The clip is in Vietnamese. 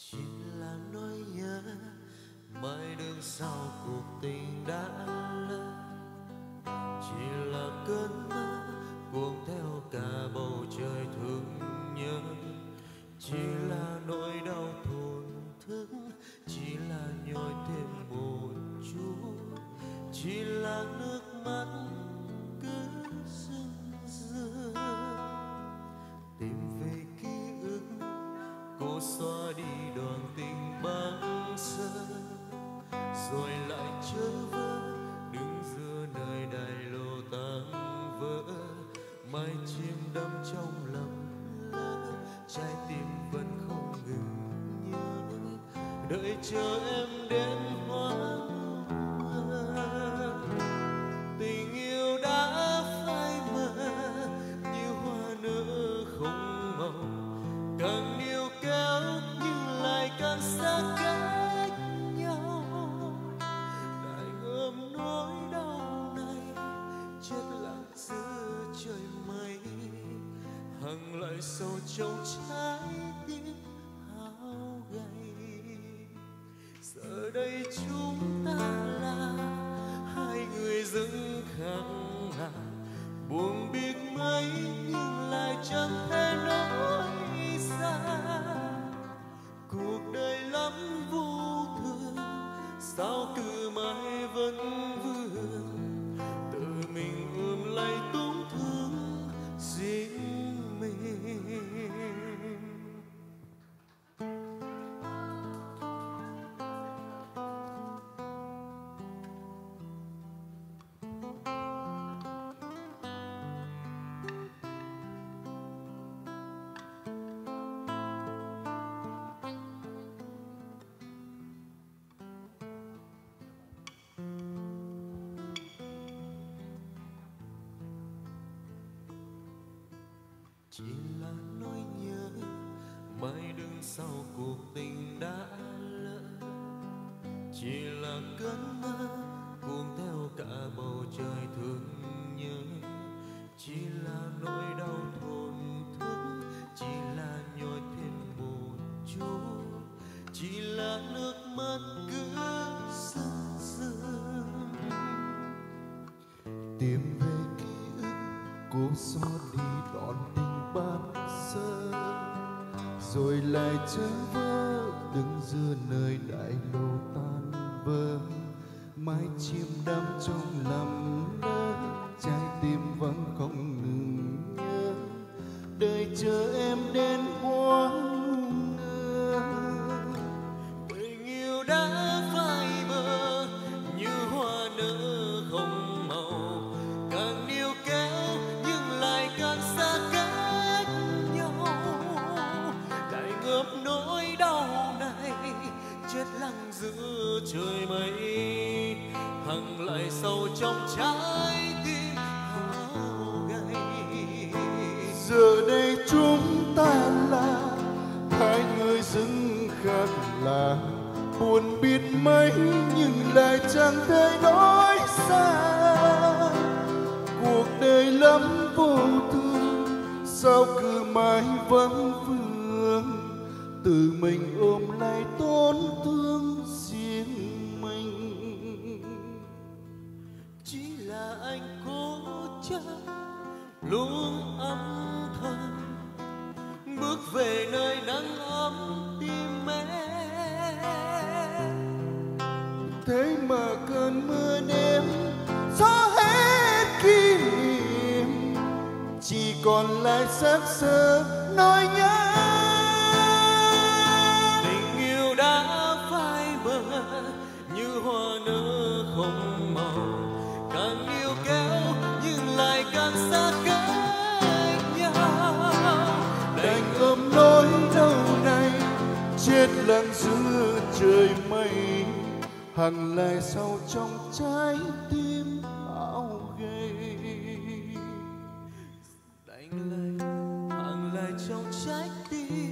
chỉ là nỗi nhớ mãi đứng sau cuộc tình đã lỡ chỉ là cơn mơ xóa đi đoàn tình băng sơ rồi lại trở vỡ đứng giữa nơi đại lộ tan vỡ. Mái chim đắm trong lầm lỡ, trái tim vẫn không ngừng nhớ. Đợi chờ em đến hoang hằng lại sâu trong trái tim hao gầy. Giờ đây chúng ta là hai người dưng khác lạ buồn biết mấy nhưng lại chẳng thể nói ra. Cuộc đời lắm vô thường, sao cứ mãi vẫn vương? Tự mình ôm lấy tổn thương riêng chỉ là nỗi nhớ. Mãi đứng sau cuộc tình đã lỡ. Chỉ là cơn mơ cuồng theo cả bầu trời thương nhớ. Chỉ là nỗi đau thổn thức, chỉ là nhói thêm một chút. Chỉ là nước mắt cứ đi đón tình ban sơ rồi lại chớ vỡ đứng giữa nơi đại lộ tan vỡ mái chim đắm trong lầm lỡ trái tim vẫn không ngừng nhớ đời chờ giữa trời mây, hằng lại sâu trong trái tim hao gầy giờ đây chúng ta là hai người dưng khác lạ buồn biết mấy, nhưng lại chẳng thể nói xa. Cuộc đời lắm vô thường sao cứ mãi vẫn vương? Tự mình ôm lấy tổn thương riêng mình. Chỉ là anh cố chấp, luôn âm thầm. Bước về nơi nắng ấm tim em. Thế mà cơn mưa đêm gió hết kỷ niệm. Chỉ còn lại xác xơ nỗi nhớ. đang giữa trời mây. Hằn lại sau trong trái tim áo gầy đánh lại hằn lại trong trái tim